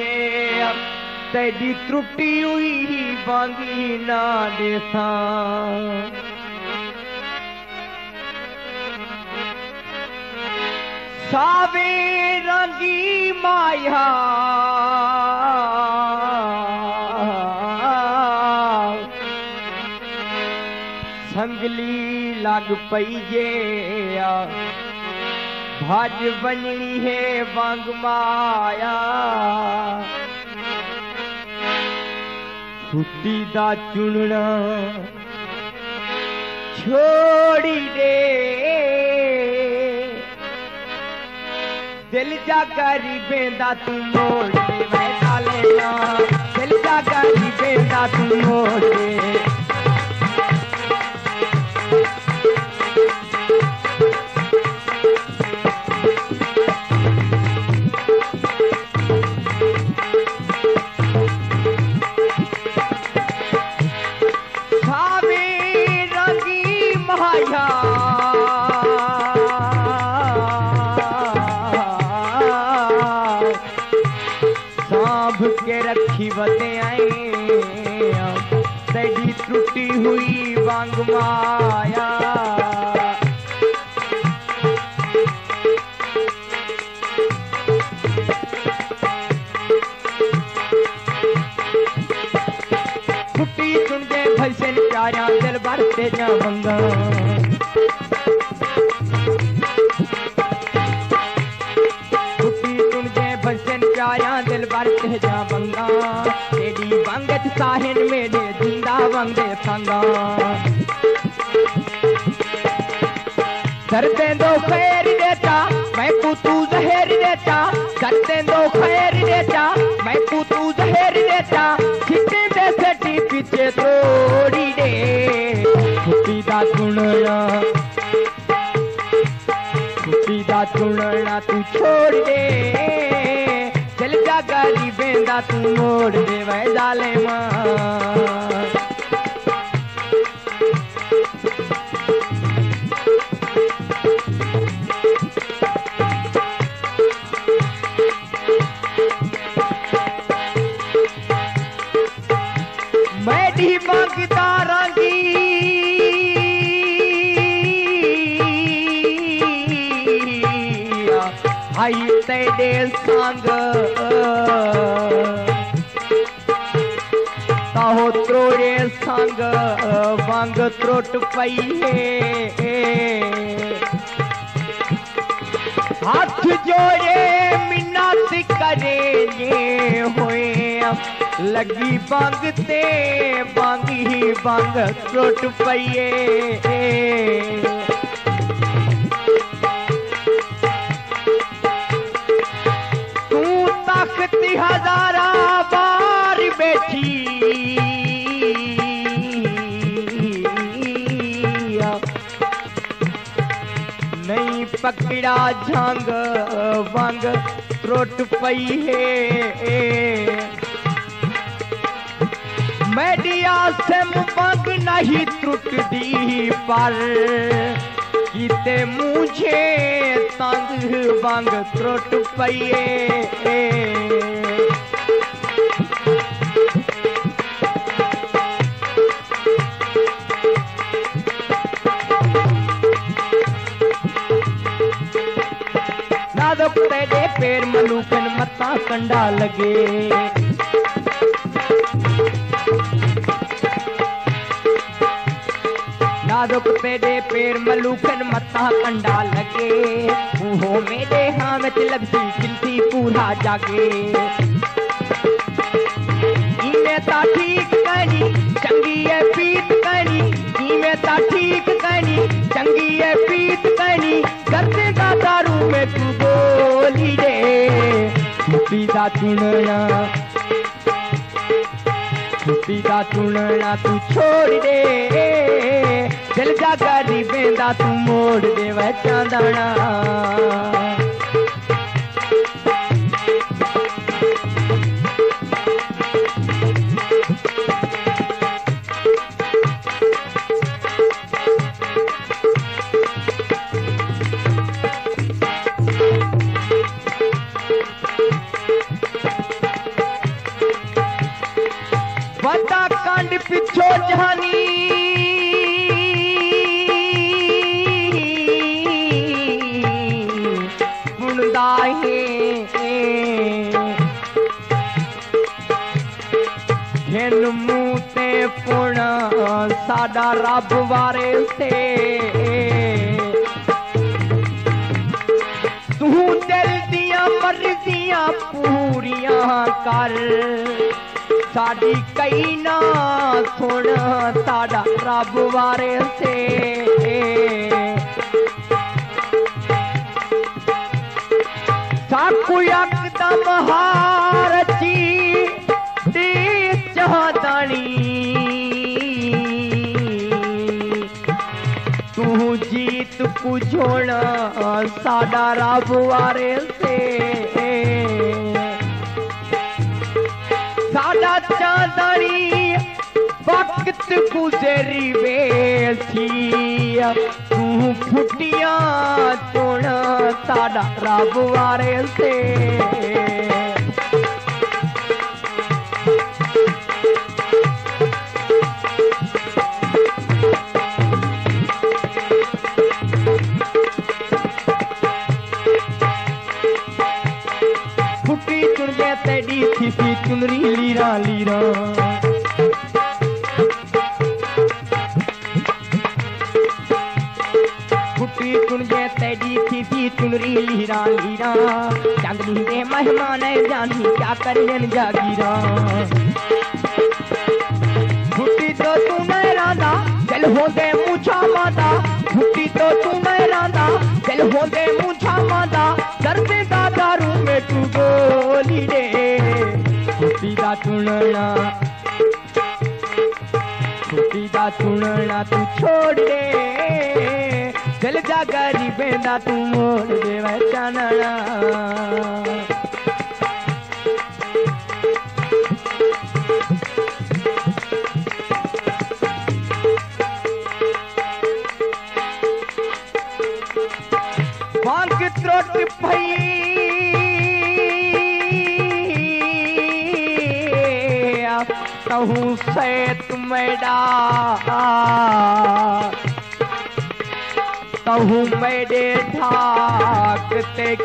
है तेरी त्रुटि हुई बांगी ना देसा सावे रंगी माया। संगली लग पई भज बननी है वांग माया। छुट्टी दा चुनना, छोड़ी दे। दिल जा गरीबें दा तू मोड़ दे वैसा लेना दिल जा गरीबें दा तू मोड़ दे। वांग माया। फुटी सुन के भजन प्यारा दिल भरते जा मंगा। जा मंगा। तेरी वंगत साहिन मेरे ज़िंदा वंगे संगा। करते दो खैर देता, मैं को तू जहर देता। करते दो खैर देता, मैं को तू जहर देता। खिटे दे सटी पीछे तोड़ी दे छुट्टी दा चुनना छुट्टी दा चुनना तू छोड़ दे। चल जा गाली बेंदा तू मोड़ दे वै जाले मैं। तेरे संग। ताहो त्रोड़े संग, वांग त्रोट पई हाथ जोड़े मिन्नत करेंगे होए। लगी बांग ते, बांगी ही बांग त्रुट तू पकड़ा झंग, वंग त्रुट पई है मैडिया से मुबंग नहीं त्रुट दी पर, किते मुझे तंग, वंग त्रुट पई नादक कंडा लगे। नाजुक तेरे पैर मलूकन मत्ता कंडा लगे। हो मेरे हाँ में लबसी गिनती पूरा जागे। इमे ता ठीक कहनी चंगी है पीत कहनी इमे ता ठीक छुट्टी चुनना दा चुनना तू छोड़ दे दिल जा गरीबें तू मोड़ दे वह चांदना रब वारे से। तू दिल दिया मर्जियाँ पूरियाँ कर। साड़ी कई ना सुन साडा रब वारे ते साकू यकदम हार तुकू जोण साडा राबुआरे से। साडा चादरी वक्त गुजरी वेसी। तू फुटिया जोण साडा राबुआरे से। कर जागीरा। झूठी तो तू मैं राधा चल हो दे मुझा माता। झूठी तो तू मैं राधा चल हो दे मुझा माता। कर दे दारू में तू गोली रे झूठी दा चुनना झूठी दा चुनना तू छोड़ दे। चल जा गरीबे दा तू मोड़ दे वह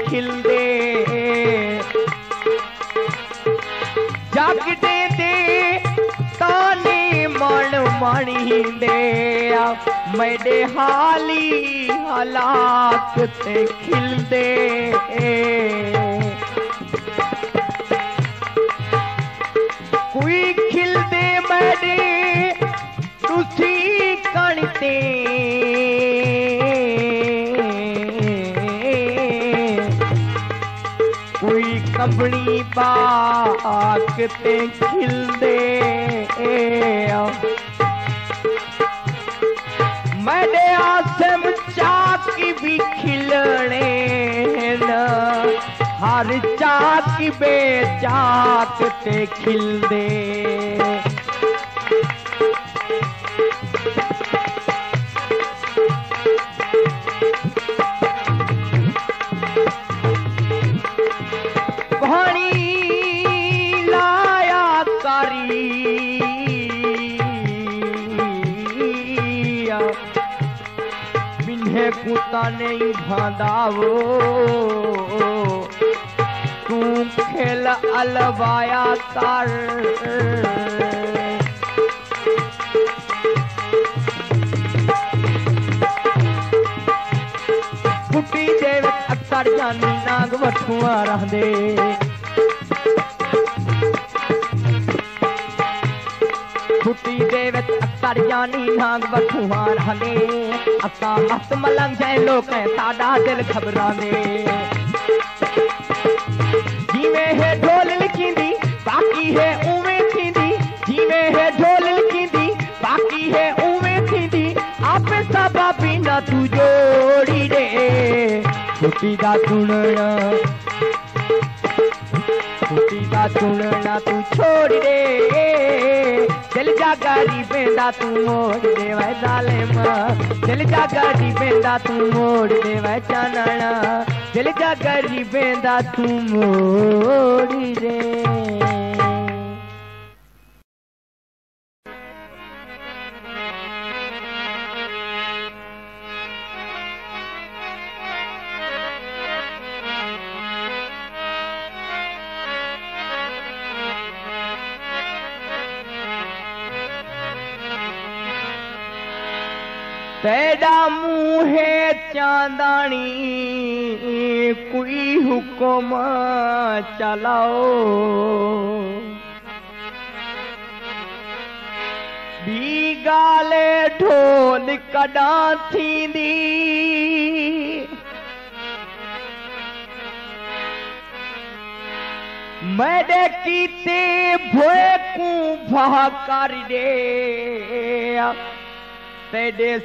खिल दे। जग दे दे, ताने मन मणी दे। मेरे हाली हालात ते खिल दे। कंबनी बाक ते खिल दे। मैंने आसम चाक भी खिलने हर चाक बेचाक ते खिल नहीं भदावो। तू खेल अलवाया तार। फुटी देव अतर जानी नाग बठुआ रहा कर जानी नाग बखुआर हले असा मत मलंग जाए लोग साडा दिल खबरा दे जीवे है ढोल लिखींदी, बाकी है उवे थींदी। जीवे है ढोल लिखींदी, बाकी है उवे थींदी। आप सबा बिना तू जोड़ी दे। छुट्टी का सुनना छुट्टी का सुनना तू छोड़ दे। दिल जा गाड़ी बेंदा, तू मोड़ देवे दाले माँ दिल जा गाड़ी बेंदा, तू मोड़ देवे चानाना दिल जा गाड़ी बेंदा, तू मोड़ रे। तेरा मुहे चांदानी, कोई हुक्म चलाओ। भी गाले ढोल कॾा थींदी भोए कू भा कर दे।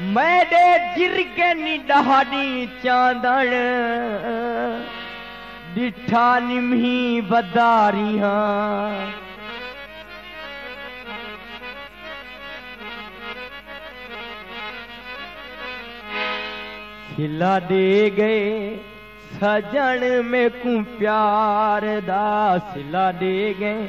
मेरे जिरगे नी डहाड़ी चांदण। डिठा निमही बदारी हाँ खिला दे गए सजन में को प्यार दा। सिला दे गए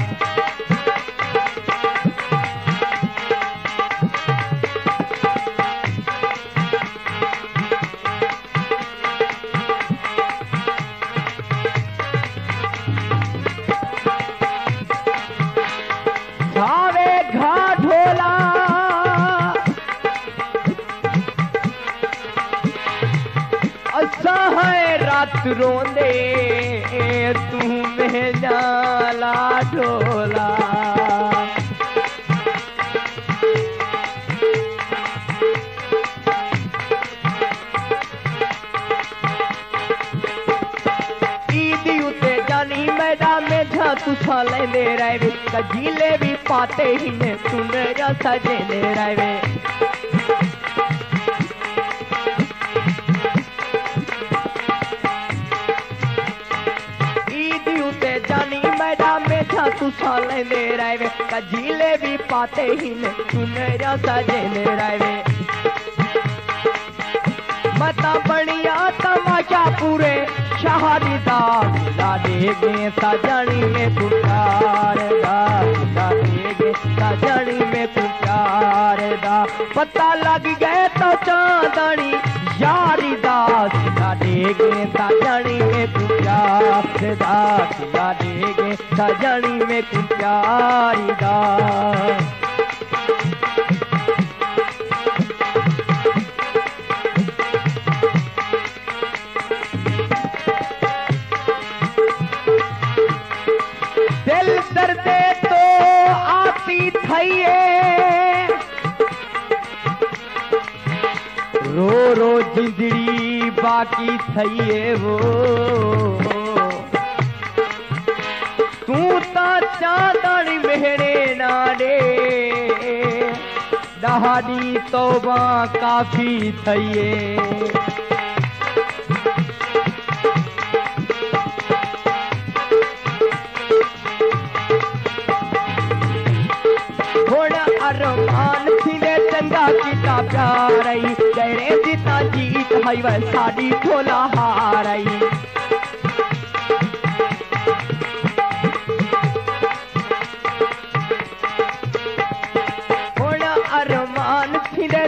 रोंदे तू में जाला ढोला ईद उते मैदान जा, तू साले ले रहे कजीले भी पाते ही ने सुन सजे ले रहे जा तू साले ले रहे वे कजीले भी पाते ही ने तू मेरा सजे ले रहे वे मता बढ़िया तमाशा पूरे शहरी दा ला देगे सजनी में पुकार दा ला सजनी में पुकार दा। पता लग गए तो चांदनी यारी दा ला सजनी में पुकार दा ला देगे सजनी में पुकार रो रो जिंदड़ी बाक़ी थई वो। तू तो चादड़ मेरे नाडे दहाड़ी तोबा काफ़ी थई अरमान थी चंगा किता प्यारई साड़ी भोला हारई।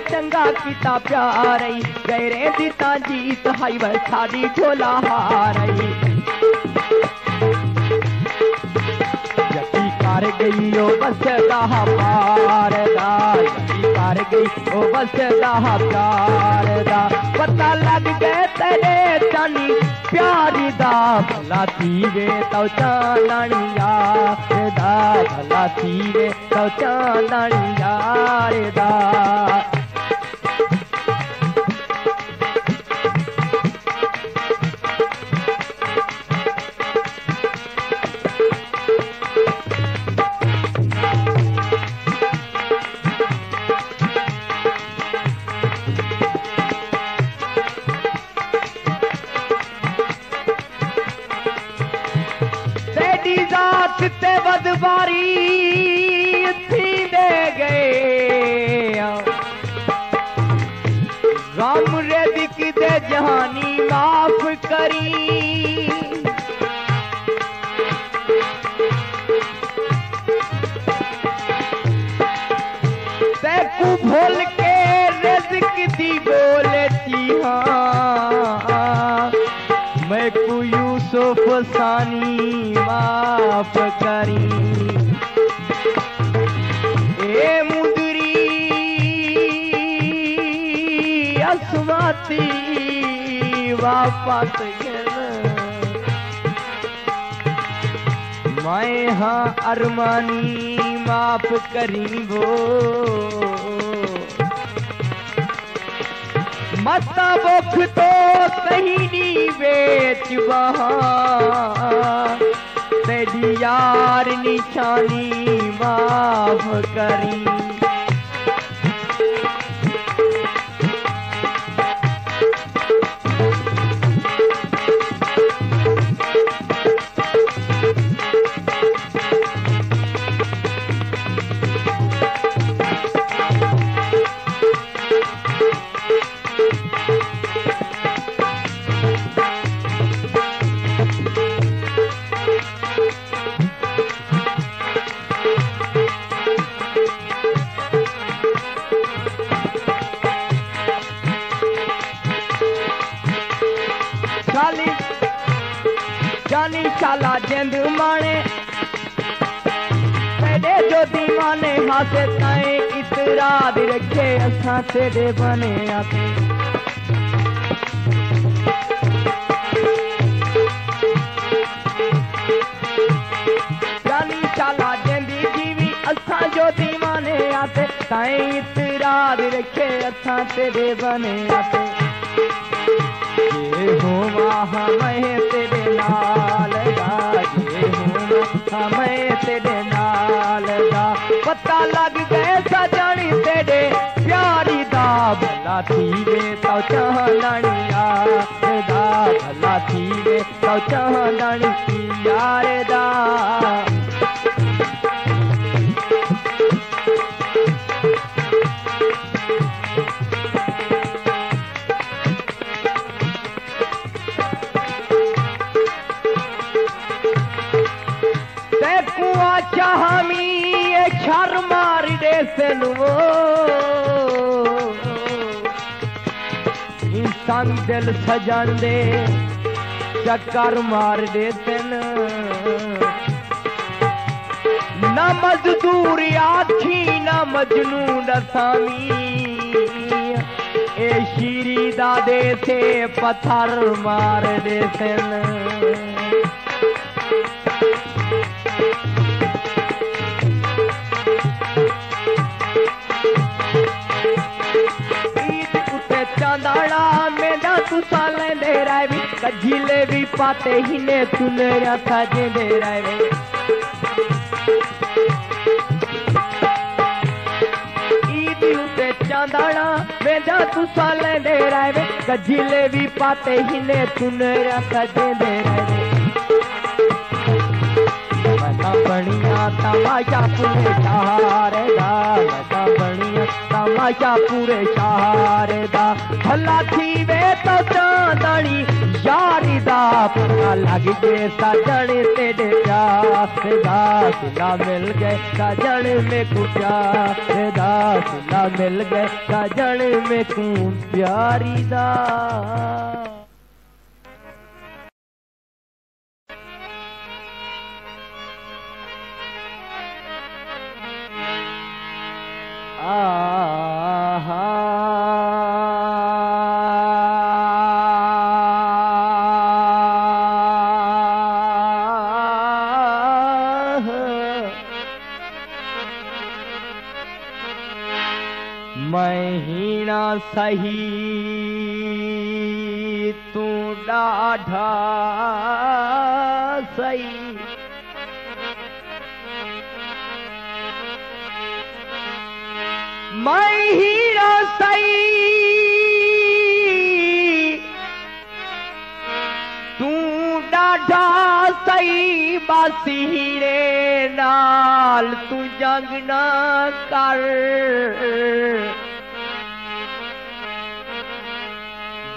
चंगा किता प्यारई। गैरे दिता जीत हईव साड़ी झोला हारई। जटी कार गई बस रहा पारदा हार गई ओ बस प्यार दा। पता लग गए तेरे चानी, प्यारी दा। भला तीवे तो चालनी यार दा। भला तीवे तो चालनी यार दा। मैं हाँ अरमानी माफ़ करी वो मता बुख तो सही नी बेच तेरी यार निशानी माफ़ करी। शाली जानी शाला जिंद माने तेरे जो दीवाने हाथे ताए इतराद रखे असां तेरे बने आते ताए इतराद रखे असां तेरे बने आते हुआ हमें तेरे नाल दा ये हुआ हमें तेरे नाल दा पता सजनी तेरे प्यारी भला थीवे तो चाहनी यार दा भला थीवे तो चाहनी यार दा इंसान दिल सजन दे चक्कर मार दे सन न मजदूर आखी न मजनू नसामी ए शीरी दादे से पत्थर मार दे तू साले दे भी, कजिले भी पाते ही ने सुनरा साजे दे राय भी। चांदाना मेरा तू साले दे रावे कजिले भी पाते ही ने तूने रखा दे रावे बड़ा बढ़िया तमाशा पूरे शहर दा बड़ा बढ़िया तमाशा पूरे शहर दा। भला थी वे तो चांदनी, यारी दा पता लग गए सजन तेरे प्यास दा। सुना मिल गए सजन में कुचा दा सुना मिल गए सजन में तू प्यारी दा। ah. सही बासी रे नाल तू जंग न कर।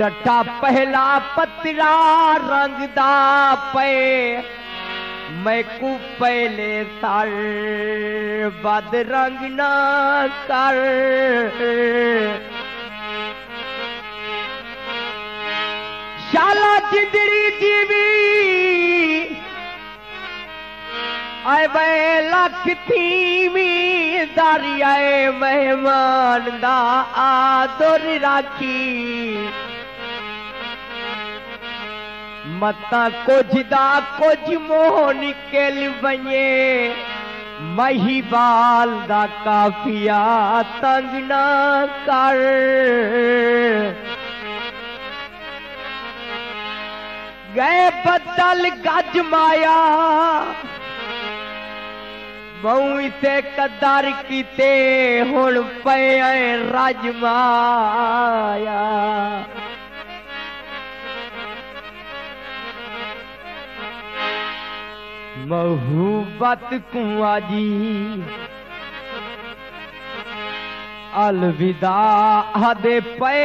डटा पहला पतरा रंग दा पे, मैं को पहले साल बद रंग न कर। शाला जिंदड़ी जीवी लख थीवी दारी आए मेहमान दा आदर राखी। मता कुछ दा कुछ मोह निकल वञे महीवाल दा काफिया तंग न कर। गए बदल गज माया बहु इसे कदर कीते हुण पे रज माया महूबत कुआ जी अलविदा हदे पे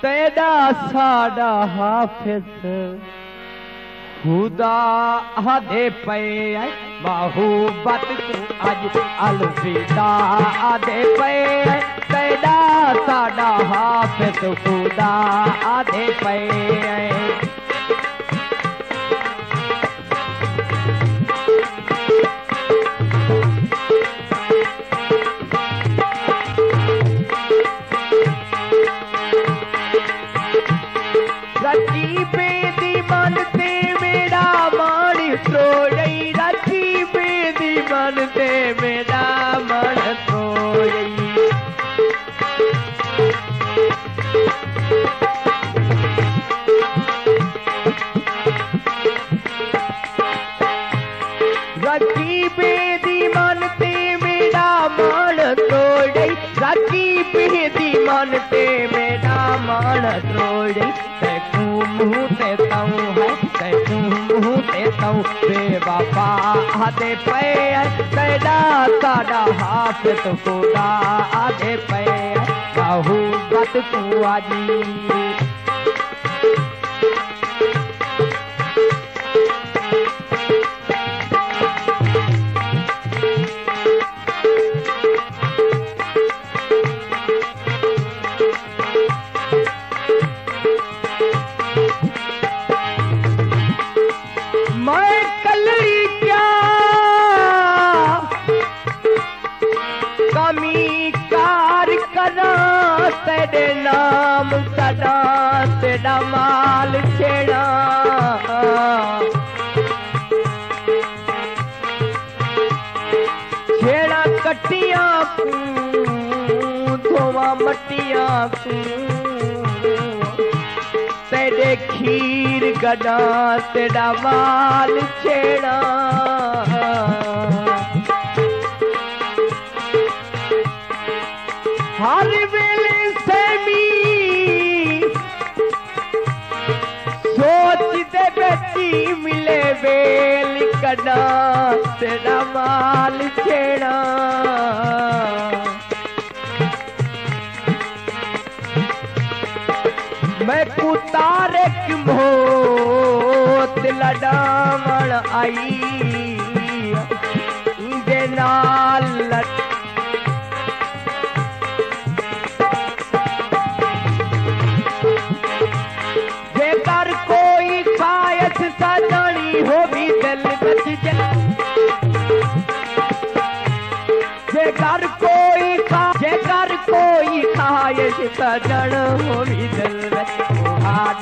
तेरा साडा हाफिज। खुदा हदे पे आए महूबत अलविदा आदे पे आए तेरा सादा हाफ़ खुदा आदे पे त्रोड़ई तू मुँह ते तऊ है तू मुँह ते तऊ बेवफा आधे पे तेरा साडा हाथ तो कोड़ा आधे पे बाहू बत आजी तेरे खीर गडा तेरा वाल छेड़ा। हर वेले सैमी सोच दे बेटी मिले वेल कड़ा तेरा माल छेड़ा। कुतारक मोत लडावण आई। लट जेकर कोई खायत सजनी हो भी दिल बच जा जेकर कोई खा जेकर कोई खायत सजन हो भी दिल बच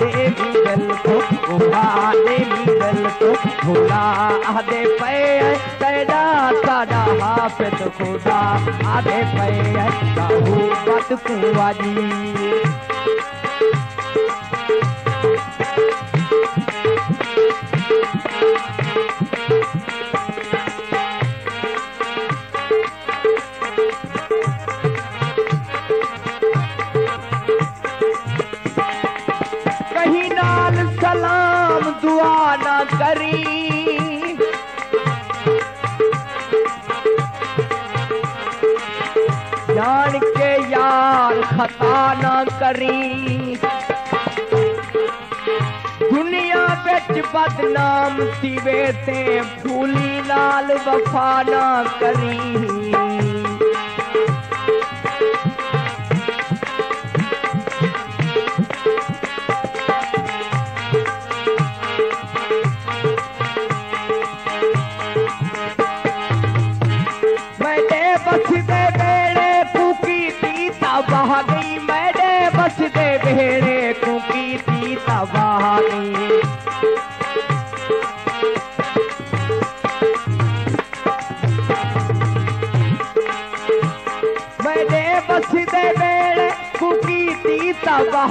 दे दिल को उहा दे पे तेरा साडा हाफिज खुदा। आदे पे काहू बत कुआजी करी। दुनिया बच्च बदनाम सिवे ते फूली लाल वफा ना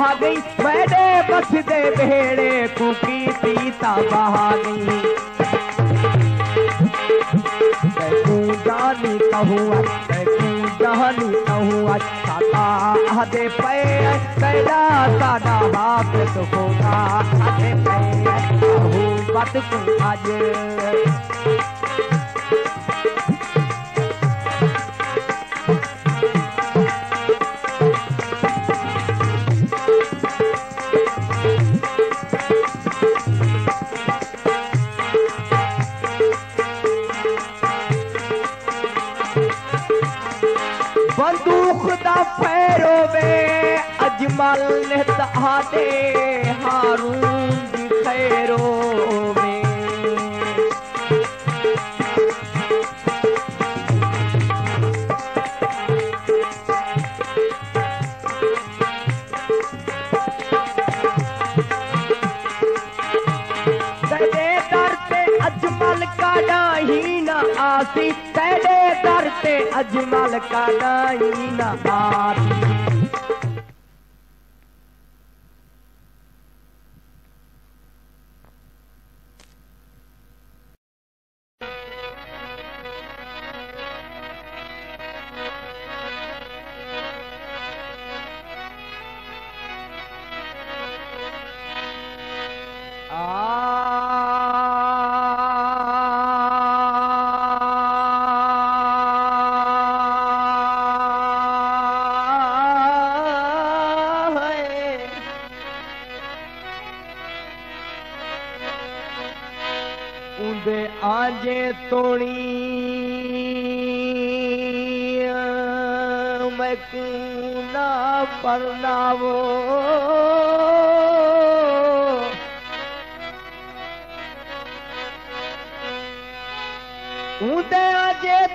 तबाह गई। मैंने बस दे बेड़े कुकी थी तबाह गई तू जानी कहूँ तू जानी कहूँ साता आधे पे कैला साडा हाथ तो होगा आधे पे कहूँ बात आज। अजमल ने तहादे हारून खैरो अजमल का ही न आसी तेरे दर अजमल का ही न आसी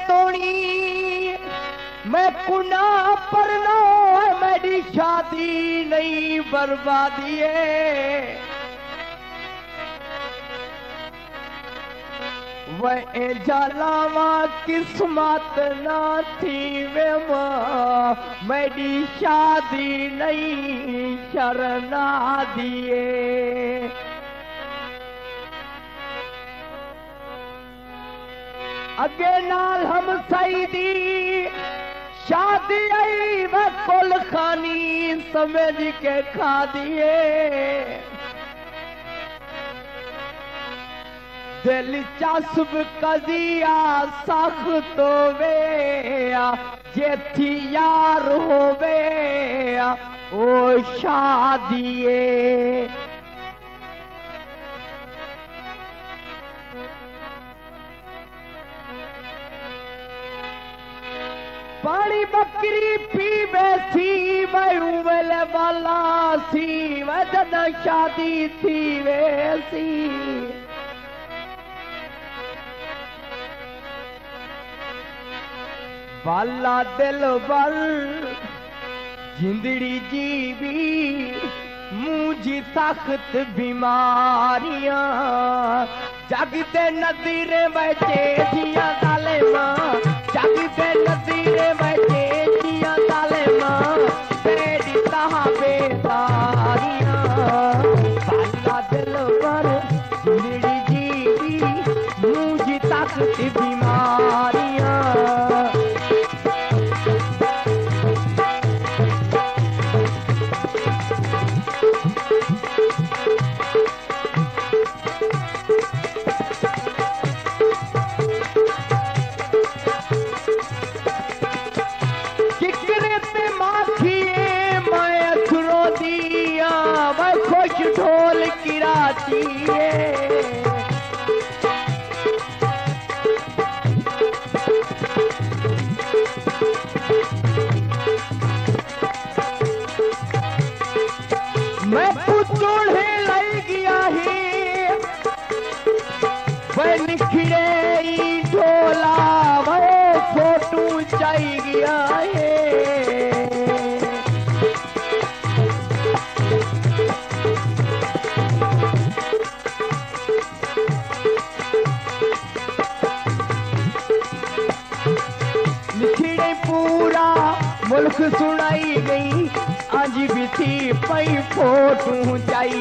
तोड़ी मैं कुना परना मेरी शादी नहीं बर्बादी है। वे जलावा किस्मत ना थी वे मां मेरी शादी नहीं शरणा दिए अगे नाल हम सही दी शादी आई व कुल खानी समझ के खा दिए दिलचस्प कजिया सख्त होवे जेथी यार होवे ओ शादिए पाणी बकरी पी बैसी वयूं वेल वाला सी वजन शादी थी वेसी। वाला दिल बल जिंदड़ी जी भी मुझी ताकत बीमारियां। जगते नदीरे बैठे दिया गाले मां जगते नदीरे बैठे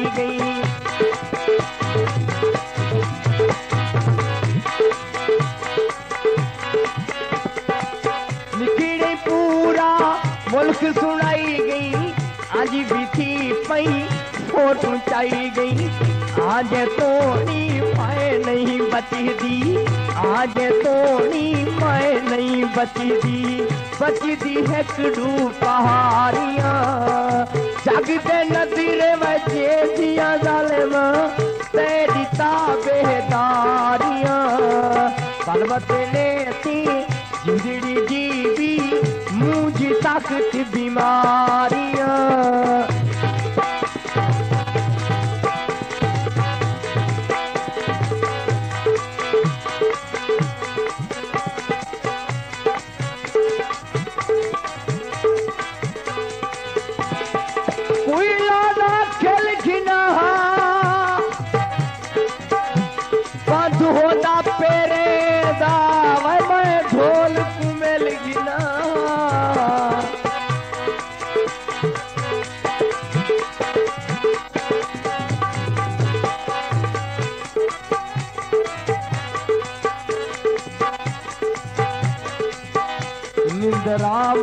फोटू गई। निखिड़े पूरा मुल्क सुनाई गई। आज तोनी मैं नहीं बची दी आज तोनी मैं नहीं बची दी बची दी है कड़ू पहाड़ियाँ। जगते नदीरे बचे दिया जालम तेरी ताबेदारियाँ पर्वत ने सी जिंदड़ी जी भी मुझ ताकत बीमारियाँ।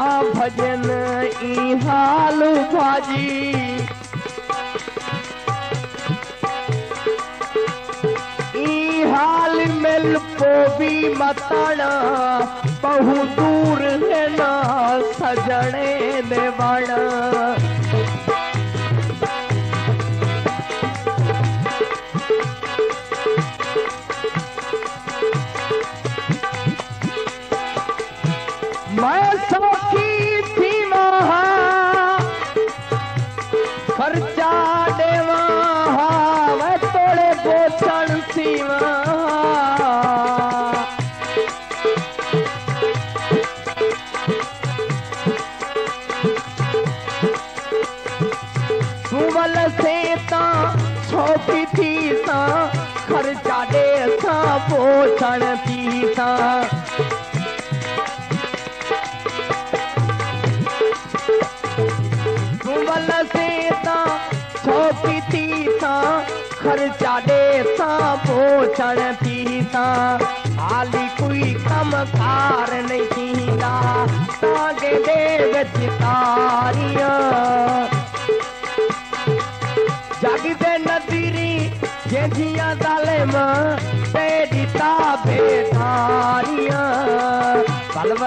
का भजन इहाल भाजी। इहाल मिल लुपो भी मताना बहु दूर है ना सजने देवाना।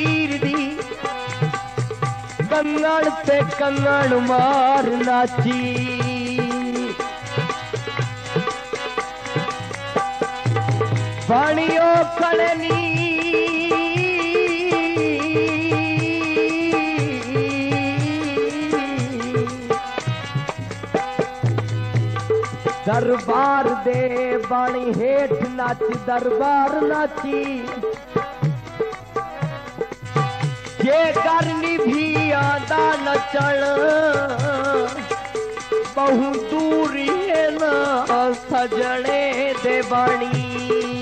कहीं पीर दी कंगण ते कंगण मार नाची पानियो कड़नी दरबार दे बाणी हेठ नाच दरबार नाची जे करनी भी आंदा नचण बहु दूरी न ना सजने दे बाणी।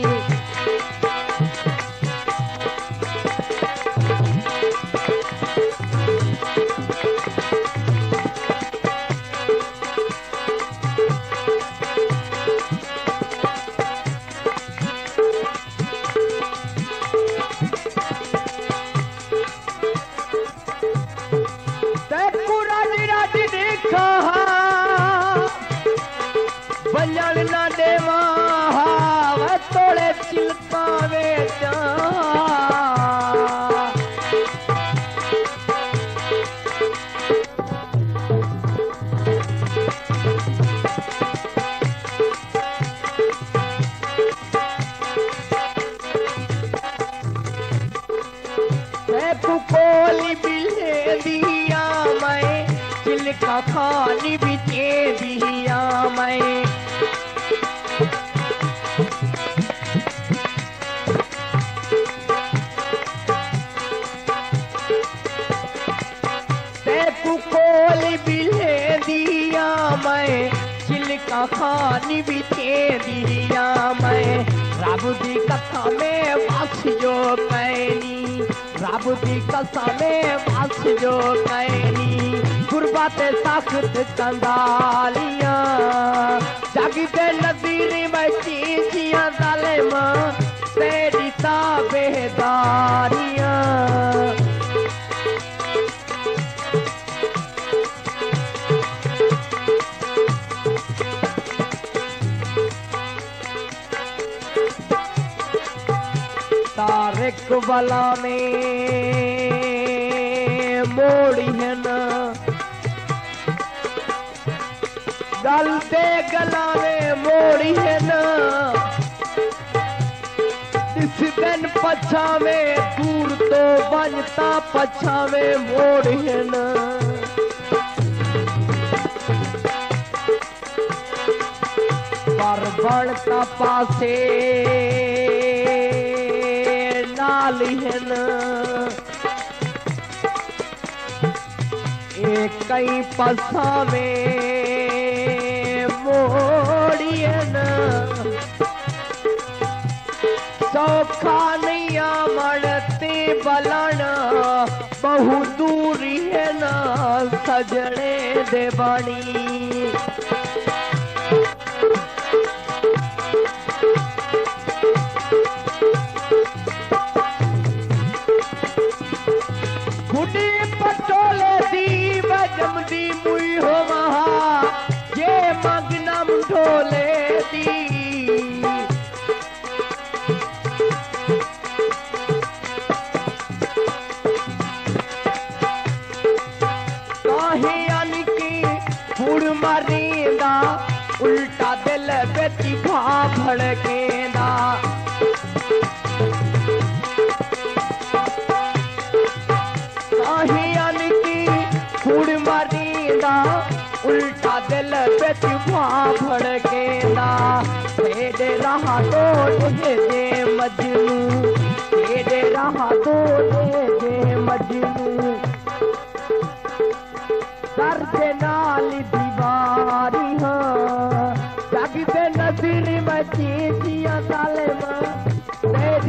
सख्त कंदालियाँ जगदे नदीरी बैठी जिया जालिम। तेरी ताबेदारियाँ। तारिक वाला ने मोड़ी है न गल ने मोड़ी है न। जिस दिन पछावे, दूर तो बनता पछावे मोड़ है न। पर बढ़ता पासे नाल हिन ए कई पसावे मोड़ियन सजने दे बणी भा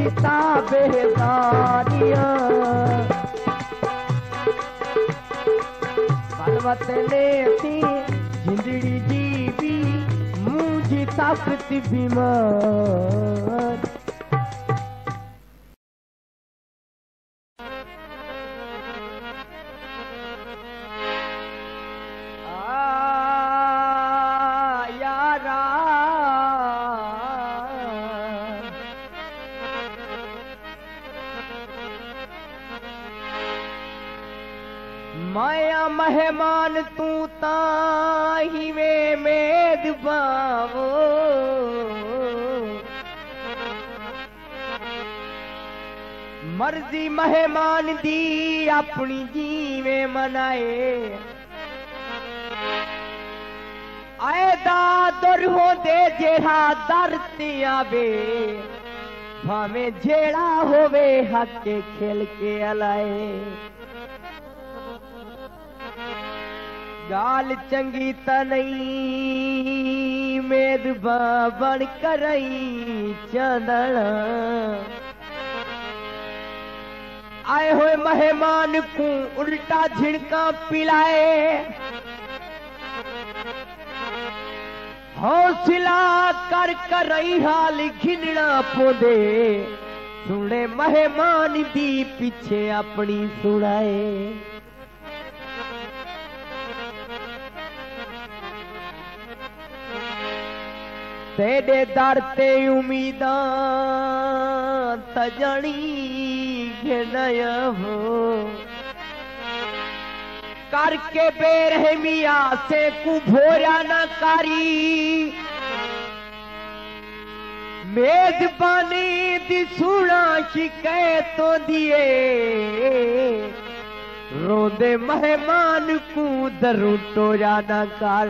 तेरी ताबेदारियाँ कलवत ने थी जिंदड़ी जीवी मुझी ताकत बीमार આપણી જીવે મનાએ આયદા દરવો દે જેરા દરતી આવે ભામે જેડા હોવે હાકે ખેલ કે અલાએ गाल चंगी तनई मेद बन करई चंदड़ आए हुए मेहमान को उल्टा झिड़का पिलाए। हौसला कर कर रही हाल घिनना पोदे। सुने मेहमान दी पीछे अपनी सुनाए तेरे दर ते उम्मीदा तजनी तजणी घिनया हो। करके बेरहमिया से कुभोरा न करी। मेजबानी दी सुना शिकायतों दिए। रोंदे मेहमान को दरू टोरा न कर।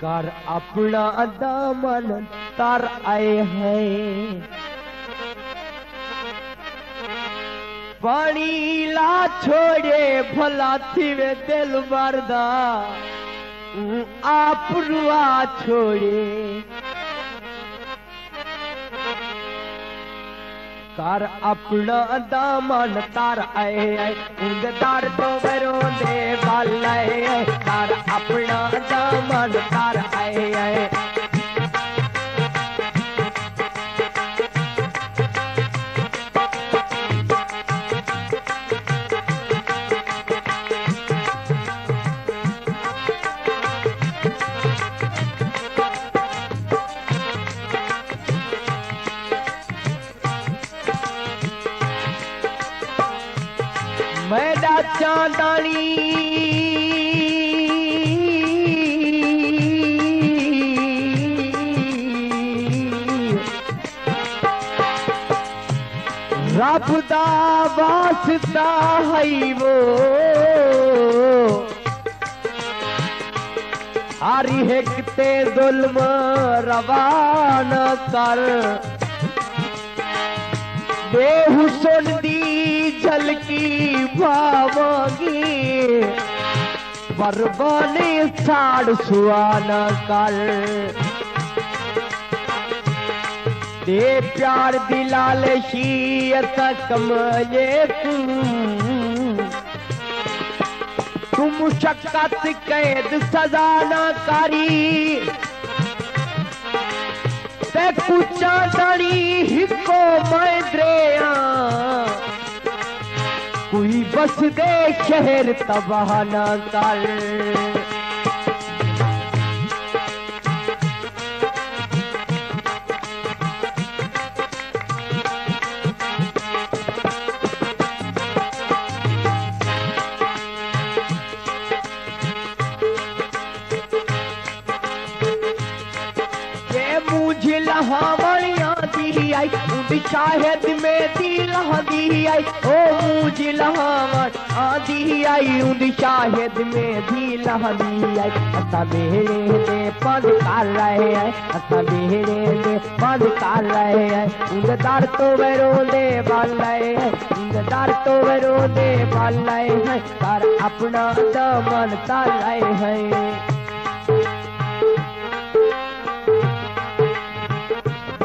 कर अपना दामन तर आए हैं। पानी ला छोड़े भला थी वे दिल मरदा ऊ आप रुआ छोड़े कर अपना दामन तार आए उंग तार तो बरों दे वाल कर अपना दामन तार मैडा चांदनी रब दा वास्ता है वो। हर एक ते जुल्म रवान कर बेहुसन दी झलकी भावांगी। परवाने साड़ सुआना कर दे प्यार दिलाल शी कमले तू। तू मुशक्कत कैद सजा ना करी। कुचा दड़ी हिको मैं कोई बस दे शहर तबाह ना कर। शायद में दी लहा आई। ओ मुझे लहावण आदी आई। उद शायद में दी लहा आई। अता बेड़े दे पद कर रहे हैं। अता बेड़े दे पद कर रहे हैं। उद दर तो वरो दे बल रहे हैं। उद दर तो वरो दे बल रहे हैं। कर अपना दमन कर रहे हैं।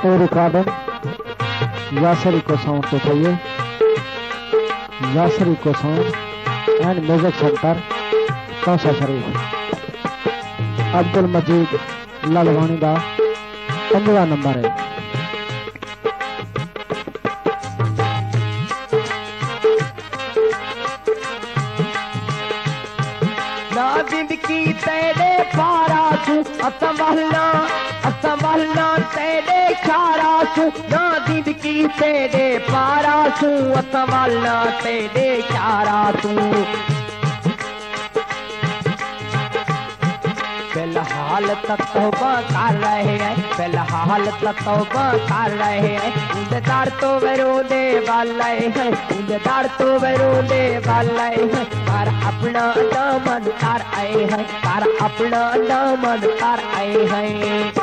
रिकॉर्डिंग यासर को साउंड तो चाहिए यासरी को sound and music centre Kausa Sharif Abdul Majeed Lalwani का पंद्रह नंबर है तेरे पारा तू असंभलना तेरे खारा तू। फ़िलहाल तक तौबा कर रहे हैं, फ़िलहाल तक तौबा कर रहे हैं। इंतज़ार तो वरोदे वाले हैं इंतज़ार तो वरोदे वाले हैं। कर अपना दामन कर आए हैं कर अपना दामन कर आए हैं।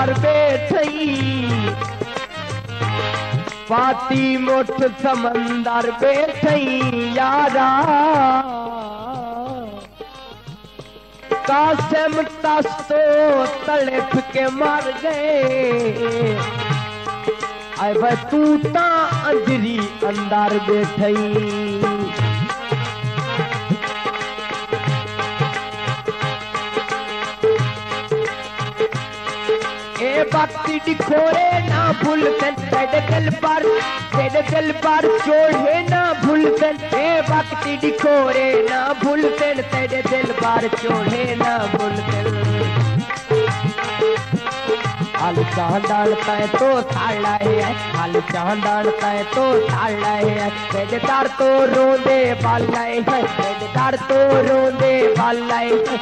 कलंदर बैठई पाती मुठ समंदर बैठई यारा। कासम तस्तो तड़प के मर गए। भाई तू ता अंजरी अंदर बैठई। ए डिखोरे ना भूलते तेरे दिल पर, तेरे दिल पर चोड़े ना भूलते ए बाकी डिखोरे ना भूलते तेरे दिल पर चोड़े ना हाल चांदान तय तो है हाल चांदान तय तो है तेरे दर तो रोंदे बालाए है तेरे दर तो रोंदे बालाए है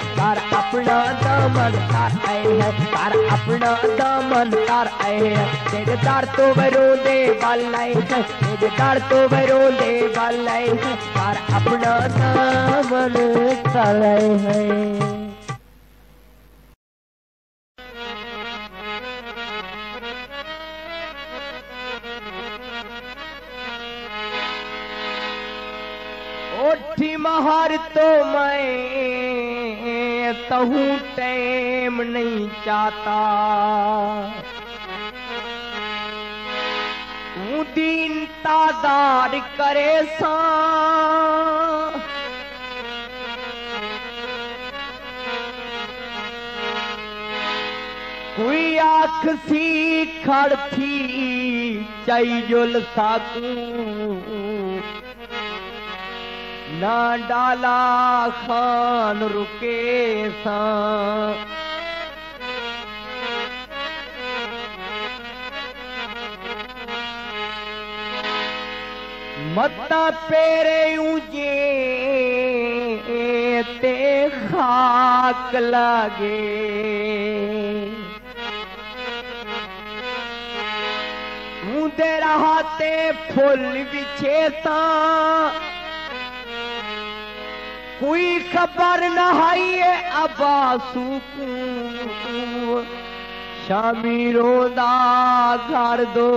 अपना दामन कर आए है कर अपना दामन कर आए है तेरे दर तो रोंदे बालाए है तेरे दर तो रोंदे बालाए है कर अपना दामन कर आए है महार तो मैं तहू टैम नहीं चाहता तू दीन तादार करे सा। कोई आख सी खड़ थी चई जुल साकू ना डाला खान रुके सा। मत्ता पेरे ऊँचे ते खाक लागे। मुंदे रहाते फुल बिछे सा। कोई खबर न आई अबासू शामी रोदा कर दो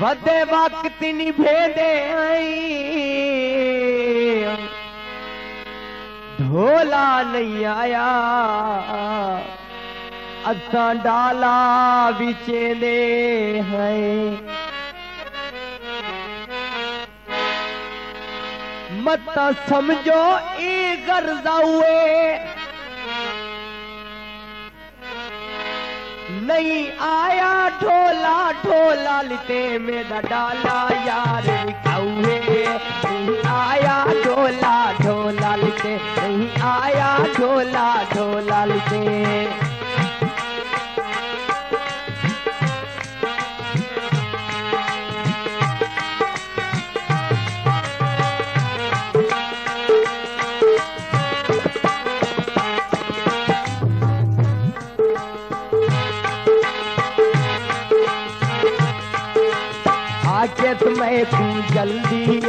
बदे वक्त नी भेदे आई। ढोला नहीं आया। असा डाला बिचे दे हैं। मत समझो ई गर्जा हुए नहीं आया ढोला ढोला लिते मेरा डाला यार लिखाऊए नहीं आया ढोला ढोला लिते, नहीं आया ढोला ढोला लिते।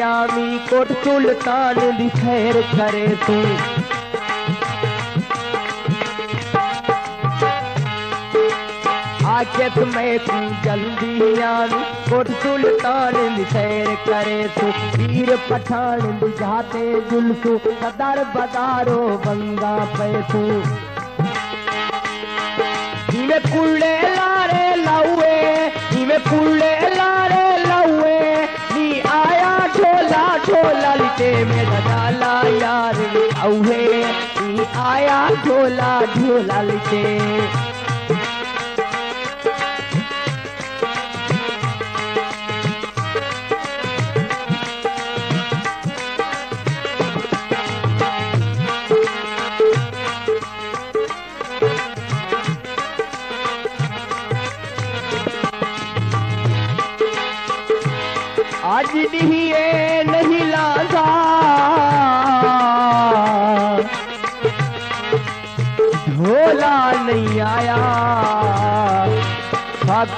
आमी कोट सुल्तान दी खैर करे तू आके तुम्हें तू जल्दी आमी कोट सुल्तान दी खैर करे तू। वीर पठान दी जाते जुल्फू सदर बदारो बंगा पे तू। इवे कुल्ले लारे लाउए इवे कुल्ले लिते मेरा डाला यार। औहे आया झोला झोला लिते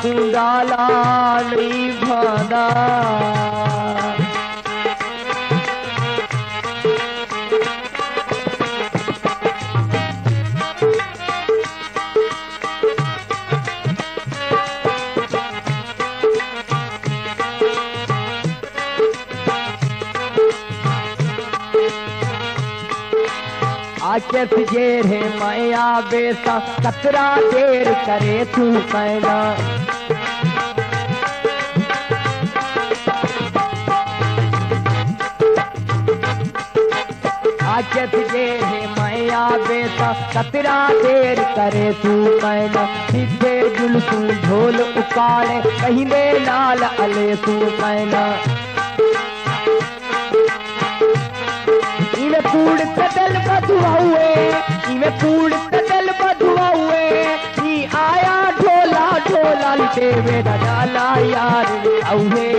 सातू डाला नहीं भादा आके तुझे रे माया बेसा कतरा देर करे तू कहना आके तुझे रे माया बेसा कतरा देर करे तू कहना सीधे जुल्फू ढोल उकाले कहीं दे नाल अले तू कहना इवे कूड़ कदल बधुआ हुए इवे कूड़ कदल बधुआ हुए ई आया ढोला ढोला लिटे मेरा डाला यार औहे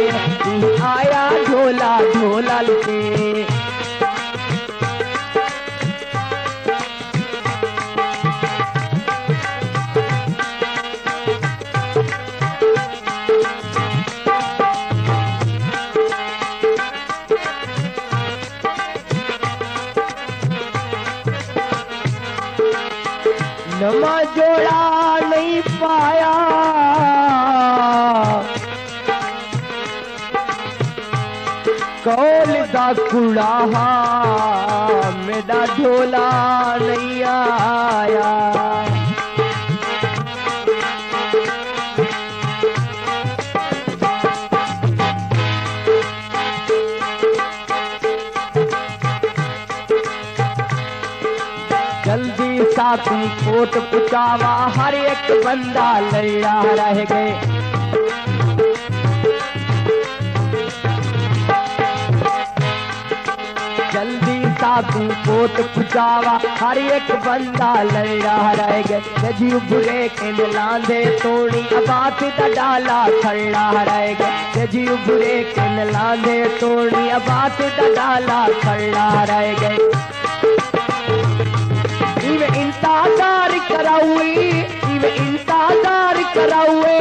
ई आया ढोला ढोला लिटे। नमा जोड़ा नहीं पाया। कौल दा कुड़ा मेरा ढोला नहीं आया जल्दी सा तुम कोट पुचावा हर एक बंदा लड़ा रह गए। जल्दी सा तुम कोट पुचावा हर एक बंदा लड़ा रह गए। नजी बुरे के लांदे तोड़ी अबात डाला खड़ा रह गए। नजी बुरे के लांदे तोड़ी अबात डाला खड़ा रह गए। इवे इंतज़ार कराउई इवे इंतज़ार कराउए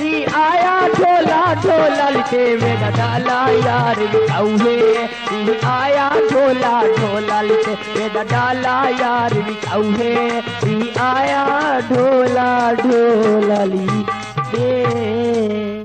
नी आया ढोला ढोला ते मेरा डाला यार बिकाऊ है आया ढोला ढोला लिते मेरा डाला यार बिकाऊ है आया ढोला ढोला लिते काले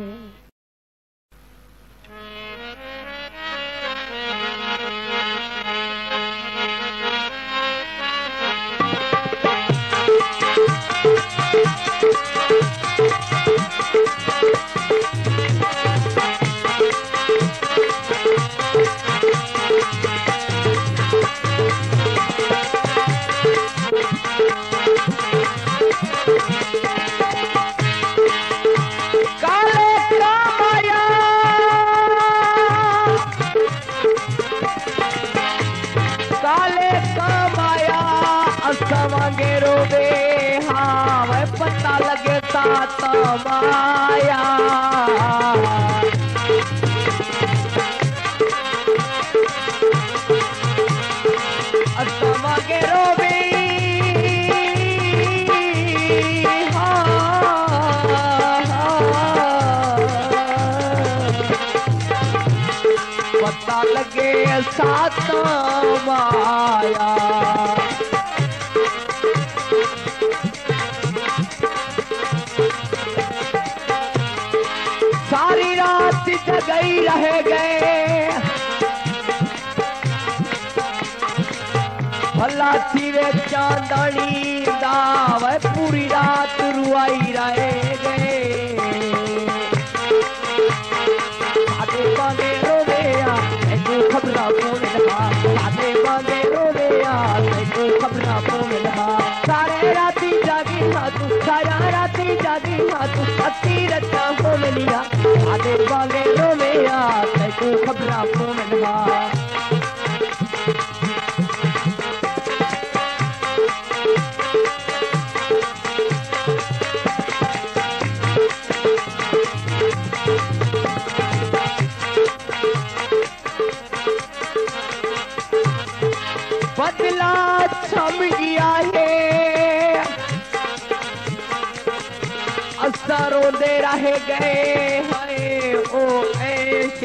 माया। पता लगे सात माया। रह गए। भला थीवे चांदनी दावे पूरी रात रुआई रह गए।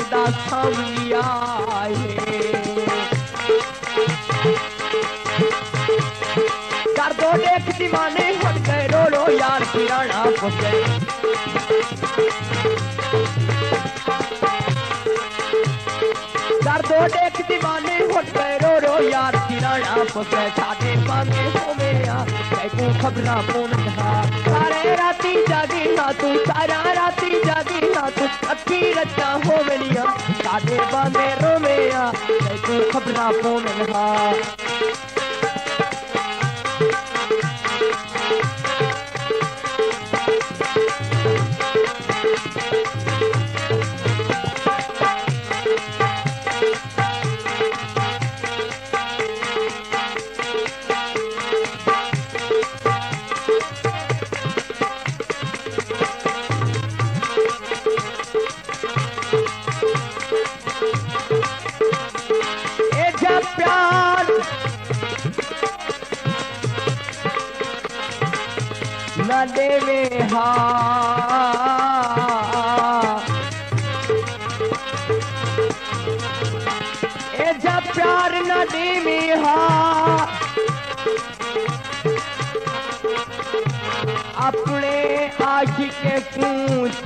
ऐश दा छम कर दो देख दीवाने, हट गए, रो रो यार, किराना गए कर दो देख दीवाने, हट गए, रो रो यार, किराना फसे छाते पाने हो मेरा खबरा फ़ोन सारे राती जागे ना तू सारा राती जागे ना तू अखी रचा हो मेरिया साडे बांधे रो मेरा कैको खबरा फ़ोन था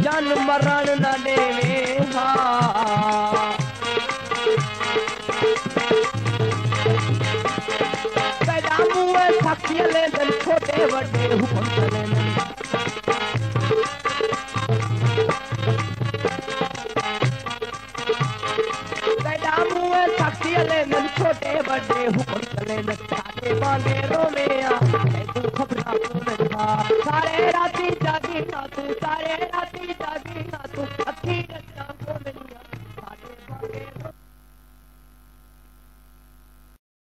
जन मरण न देवे हा कदामुए साखियाँ ले दन छोटे बड़े साथे में आ।